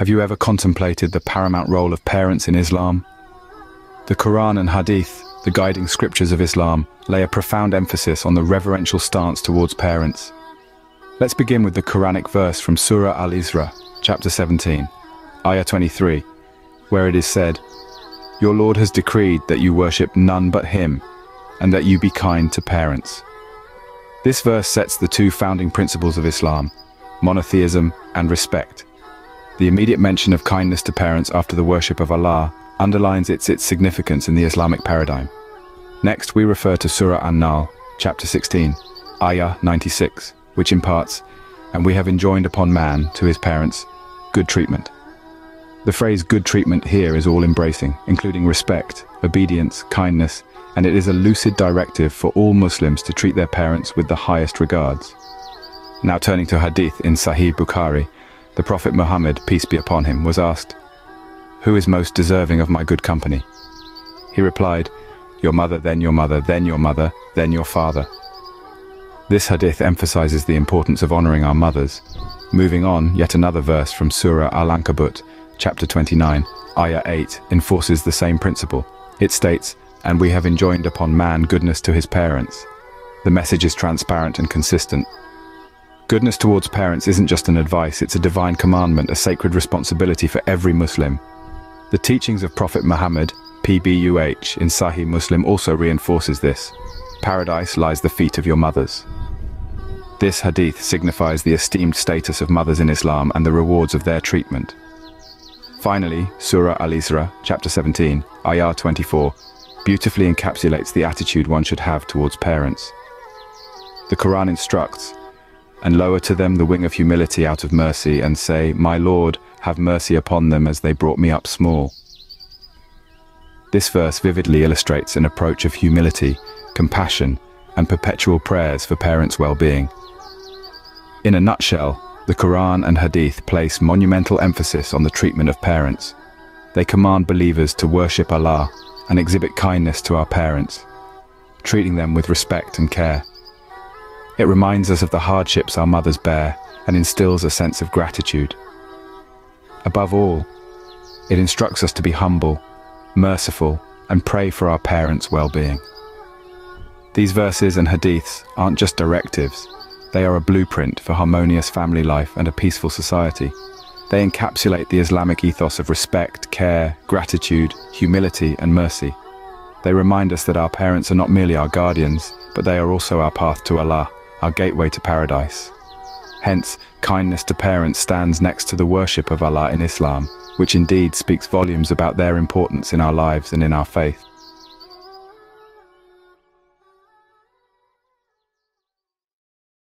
Have you ever contemplated the paramount role of parents in Islam? The Quran and Hadith, the guiding scriptures of Islam, lay a profound emphasis on the reverential stance towards parents. Let's begin with the Quranic verse from Surah Al-Isra, chapter 17, ayah 23, where it is said, Your Lord has decreed that you worship none but Him, and that you be kind to parents. This verse sets the two founding principles of Islam, monotheism and respect. The immediate mention of kindness to parents after the worship of Allah underlines its, its significance in the Islamic paradigm. Next, we refer to Surah An-Nahl, chapter 16, ayah 96, which imparts, and we have enjoined upon man, to his parents, good treatment. The phrase good treatment here is all-embracing, including respect, obedience, kindness, and it is a lucid directive for all Muslims to treat their parents with the highest regards. Now turning to Hadith in Sahih Bukhari, the Prophet Muhammad, peace be upon him, was asked, Who is most deserving of my good company? He replied, Your mother, then your mother, then your mother, then your father. This hadith emphasizes the importance of honoring our mothers. Moving on, yet another verse from Surah Al-Ankabut, chapter 29, ayah 8, enforces the same principle. It states, And we have enjoined upon man goodness to his parents. The message is transparent and consistent, Goodness towards parents isn't just an advice, it's a divine commandment, a sacred responsibility for every Muslim. The teachings of Prophet Muhammad, PBUH, in Sahih Muslim also reinforces this. Paradise lies the feet of your mothers. This hadith signifies the esteemed status of mothers in Islam and the rewards of their treatment. Finally, Surah Al-Isra, chapter 17, ayah 24, beautifully encapsulates the attitude one should have towards parents. The Quran instructs, and lower to them the wing of humility out of mercy, and say, My Lord, have mercy upon them as they brought me up small. This verse vividly illustrates an approach of humility, compassion, and perpetual prayers for parents' well-being. In a nutshell, the Quran and Hadith place monumental emphasis on the treatment of parents. They command believers to worship Allah and exhibit kindness to our parents, treating them with respect and care. It reminds us of the hardships our mothers bear and instills a sense of gratitude. Above all, it instructs us to be humble, merciful, and pray for our parents' well-being. These verses and hadiths aren't just directives, they are a blueprint for harmonious family life and a peaceful society. They encapsulate the Islamic ethos of respect, care, gratitude, humility, and mercy. They remind us that our parents are not merely our guardians, but they are also our path to Allah our gateway to paradise. Hence, kindness to parents stands next to the worship of Allah in Islam, which indeed speaks volumes about their importance in our lives and in our faith.